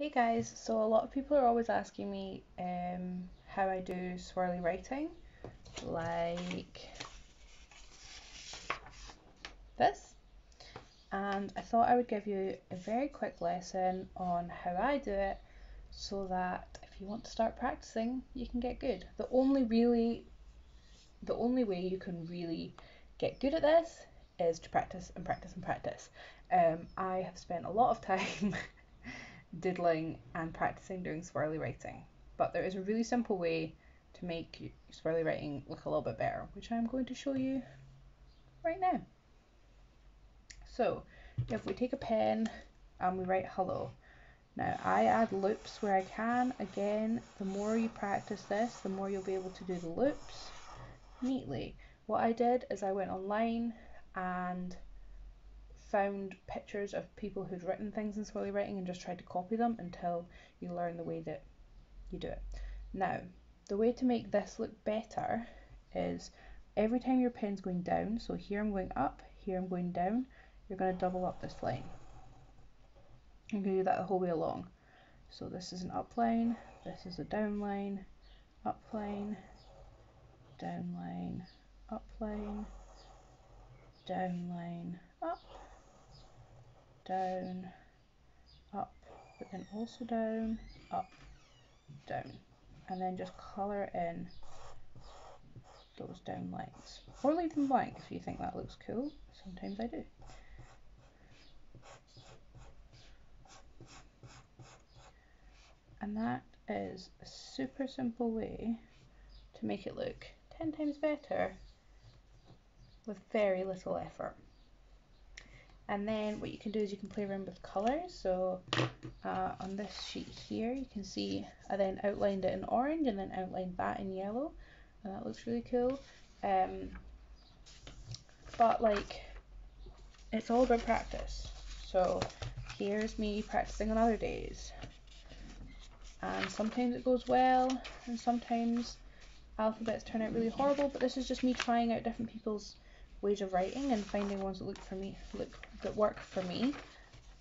Hey guys, so a lot of people are always asking me um, how I do swirly writing, like this. And I thought I would give you a very quick lesson on how I do it so that if you want to start practicing, you can get good. The only really, the only way you can really get good at this is to practice and practice and practice. Um, I have spent a lot of time diddling and practicing doing swirly writing. But there is a really simple way to make swirly writing look a little bit better, which I'm going to show you right now. So if we take a pen and we write hello, now I add loops where I can. Again, the more you practice this, the more you'll be able to do the loops neatly. What I did is I went online and found pictures of people who'd written things in swirly writing and just tried to copy them until you learn the way that you do it. Now, the way to make this look better is every time your pen's going down, so here I'm going up, here I'm going down, you're going to double up this line. Going to do that the whole way along. So this is an up line, this is a down line, up line, down line, up line, down line, up, down, up, but then also down, up, down. And then just colour in those down lines. Or leave them blank if you think that looks cool. Sometimes I do. And that is a super simple way to make it look 10 times better with very little effort. And then what you can do is you can play around with colours. So uh, on this sheet here, you can see I then outlined it in orange and then outlined that in yellow. And that looks really cool. Um, but like, it's all about practice. So here's me practicing on other days. And sometimes it goes well, and sometimes alphabets turn out really horrible, but this is just me trying out different people's ways of writing and finding ones that look for me look that work for me.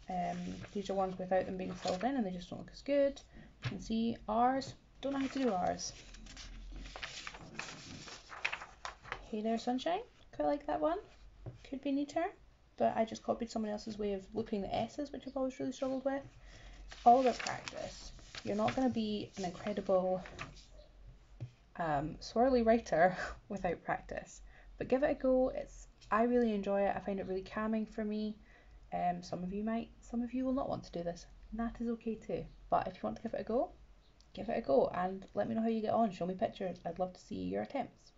Um, these are ones without them being filled in and they just don't look as good. You can see ours, don't know how to do ours. Hey there sunshine, quite like that one. Could be neater, but I just copied someone else's way of looping the S's, which I've always really struggled with. All about practice. You're not going to be an incredible um, swirly writer without practice but give it a go. It's I really enjoy it. I find it really calming for me. Um, some of you might, some of you will not want to do this. And that is okay too. But if you want to give it a go, give it a go and let me know how you get on. Show me pictures. I'd love to see your attempts.